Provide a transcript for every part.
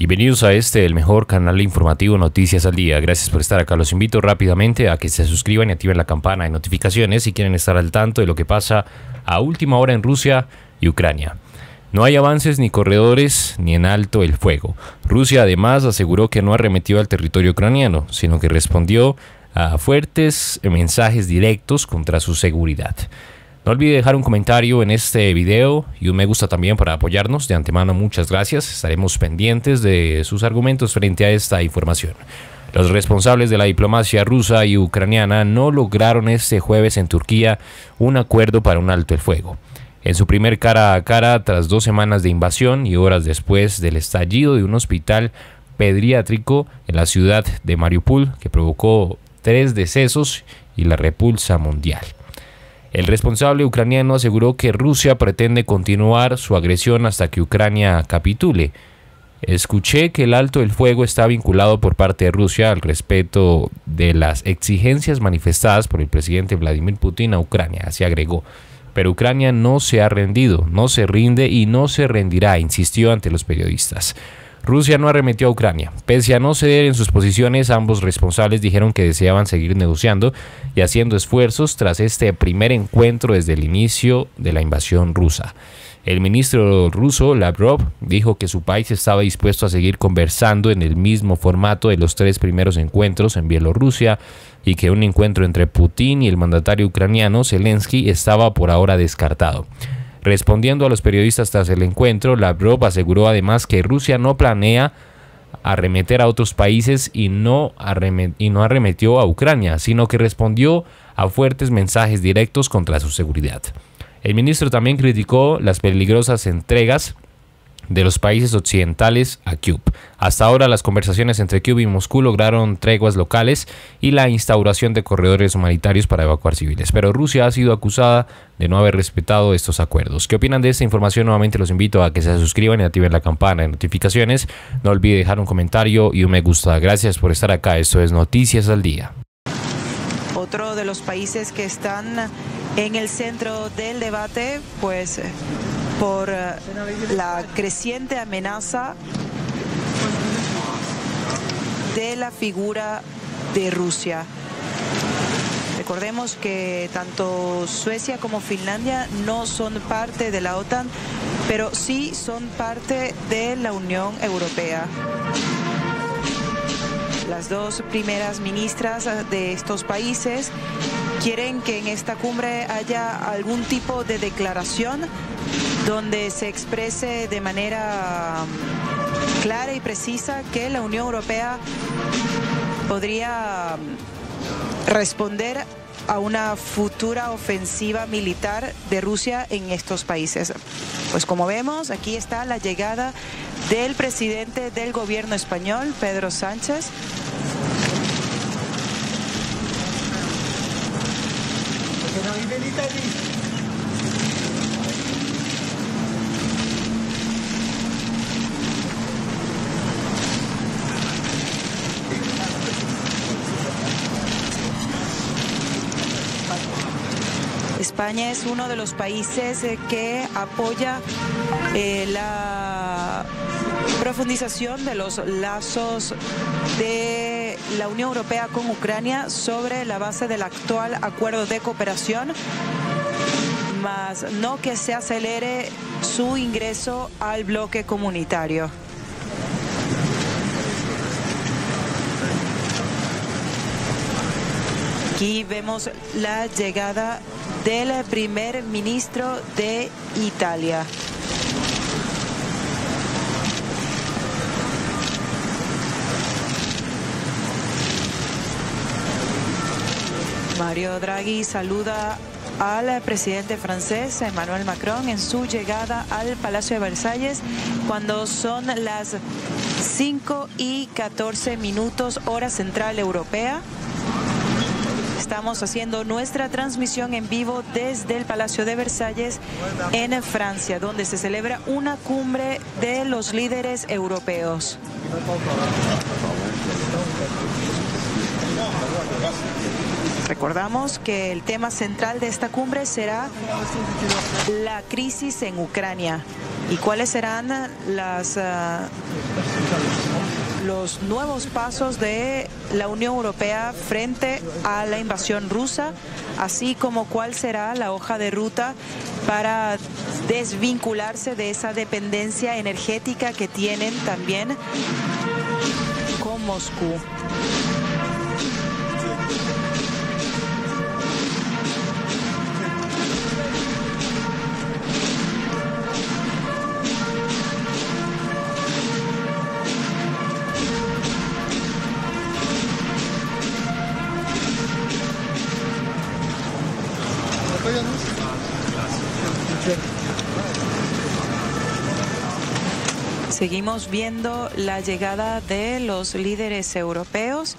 Bienvenidos a este, el mejor canal informativo Noticias al Día. Gracias por estar acá. Los invito rápidamente a que se suscriban y activen la campana de notificaciones si quieren estar al tanto de lo que pasa a última hora en Rusia y Ucrania. No hay avances ni corredores ni en alto el fuego. Rusia además aseguró que no arremetió al territorio ucraniano, sino que respondió a fuertes mensajes directos contra su seguridad. No olvide dejar un comentario en este video y un me gusta también para apoyarnos. De antemano, muchas gracias. Estaremos pendientes de sus argumentos frente a esta información. Los responsables de la diplomacia rusa y ucraniana no lograron este jueves en Turquía un acuerdo para un alto el fuego. En su primer cara a cara, tras dos semanas de invasión y horas después del estallido de un hospital pediátrico en la ciudad de Mariupol, que provocó tres decesos y la repulsa mundial. El responsable ucraniano aseguró que Rusia pretende continuar su agresión hasta que Ucrania capitule. Escuché que el alto del fuego está vinculado por parte de Rusia al respeto de las exigencias manifestadas por el presidente Vladimir Putin a Ucrania, así agregó. Pero Ucrania no se ha rendido, no se rinde y no se rendirá, insistió ante los periodistas. Rusia no arremetió a Ucrania. Pese a no ceder en sus posiciones, ambos responsables dijeron que deseaban seguir negociando y haciendo esfuerzos tras este primer encuentro desde el inicio de la invasión rusa. El ministro ruso Lavrov dijo que su país estaba dispuesto a seguir conversando en el mismo formato de los tres primeros encuentros en Bielorrusia y que un encuentro entre Putin y el mandatario ucraniano Zelensky estaba por ahora descartado. Respondiendo a los periodistas tras el encuentro, Lavrov aseguró además que Rusia no planea arremeter a otros países y no, y no arremetió a Ucrania, sino que respondió a fuertes mensajes directos contra su seguridad. El ministro también criticó las peligrosas entregas de los países occidentales a Kyiv. Hasta ahora las conversaciones entre Kyiv y Moscú lograron treguas locales y la instauración de corredores humanitarios para evacuar civiles, pero Rusia ha sido acusada de no haber respetado estos acuerdos. ¿Qué opinan de esta información? Nuevamente los invito a que se suscriban y activen la campana de notificaciones. No olvide dejar un comentario y un me gusta. Gracias por estar acá. Esto es Noticias al Día. Otro de los países que están en el centro del debate, pues por eh, la creciente amenaza de la figura de Rusia. Recordemos que tanto Suecia como Finlandia no son parte de la OTAN, pero sí son parte de la Unión Europea. Las dos primeras ministras de estos países quieren que en esta cumbre haya algún tipo de declaración donde se exprese de manera um, clara y precisa que la Unión Europea podría um, responder a una futura ofensiva militar de Rusia en estos países. Pues como vemos, aquí está la llegada del presidente del gobierno español, Pedro Sánchez, España es uno de los países eh, que apoya eh, la profundización de los lazos de la Unión Europea con Ucrania sobre la base del actual acuerdo de cooperación, más no que se acelere su ingreso al bloque comunitario. Aquí vemos la llegada del primer ministro de Italia. Mario Draghi saluda al presidente francés Emmanuel Macron en su llegada al Palacio de Versalles cuando son las 5 y 14 minutos hora central europea. Estamos haciendo nuestra transmisión en vivo desde el Palacio de Versalles en Francia, donde se celebra una cumbre de los líderes europeos. Recordamos que el tema central de esta cumbre será la crisis en Ucrania y cuáles serán las... Uh, los nuevos pasos de la Unión Europea frente a la invasión rusa, así como cuál será la hoja de ruta para desvincularse de esa dependencia energética que tienen también con Moscú. Seguimos viendo la llegada de los líderes europeos.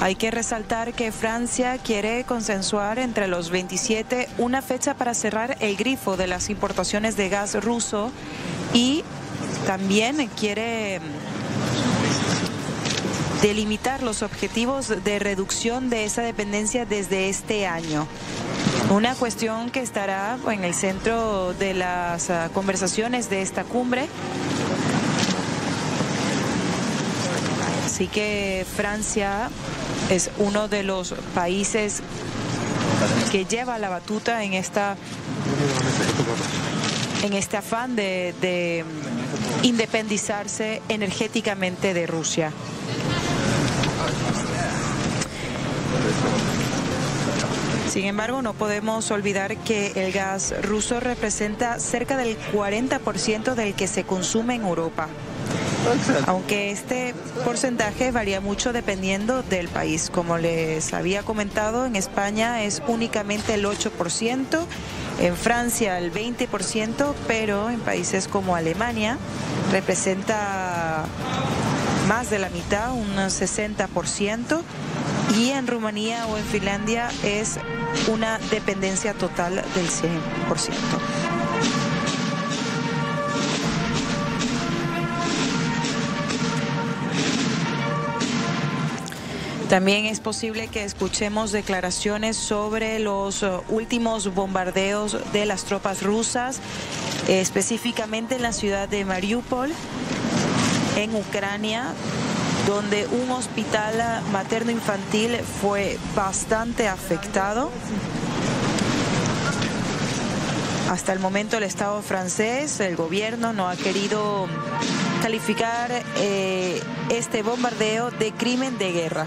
Hay que resaltar que Francia quiere consensuar entre los 27 una fecha para cerrar el grifo de las importaciones de gas ruso y también quiere delimitar los objetivos de reducción de esa dependencia desde este año. Una cuestión que estará en el centro de las ah, conversaciones de esta cumbre. Así que Francia es uno de los países que lleva la batuta en esta en este afán de, de independizarse energéticamente de Rusia. Sin embargo, no podemos olvidar que el gas ruso representa cerca del 40% del que se consume en Europa. Aunque este porcentaje varía mucho dependiendo del país. Como les había comentado, en España es únicamente el 8%, en Francia el 20%, pero en países como Alemania representa más de la mitad, un 60%, y en Rumanía o en Finlandia es una dependencia total del 100%. También es posible que escuchemos declaraciones sobre los uh, últimos bombardeos de las tropas rusas, específicamente en la ciudad de Mariupol, en Ucrania, donde un hospital materno-infantil fue bastante afectado. Hasta el momento el Estado francés, el gobierno, no ha querido calificar eh, este bombardeo de crimen de guerra.